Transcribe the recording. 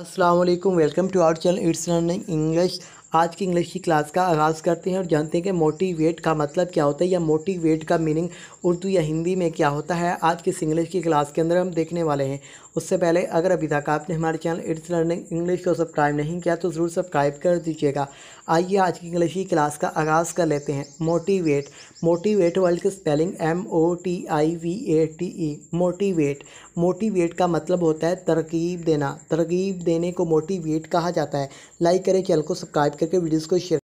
Assalamualaikum, welcome to our channel. It's learning English. आज की English की क्लास का आगाज़ करते हैं और जानते हैं कि मोटिवेट का मतलब क्या होता है या मोटिवेट का मीनिंग उर्दू या हिंदी में क्या होता है आज की इंग्लिश की क्लास के अंदर हम देखने वाले हैं उससे पहले अगर अभी तक आपने हमारे चैनल इट्स लर्निंग इंग्लिश को सब्सक्राइब नहीं किया तो ज़रूर सब्सक्राइब कर दीजिएगा आइए आज की इंग्लिश की क्लास का आगाज़ कर लेते हैं मोटिवेट मोटिवेट वर्ल्ड की spelling M O T I V A T E motivate motivate का मतलब होता है तरकीब देना तरकीब देने को मोटिवेट कहा जाता है लाइक करें चैनल को सब्सक्राइब करके वीडियोज़ को शेयर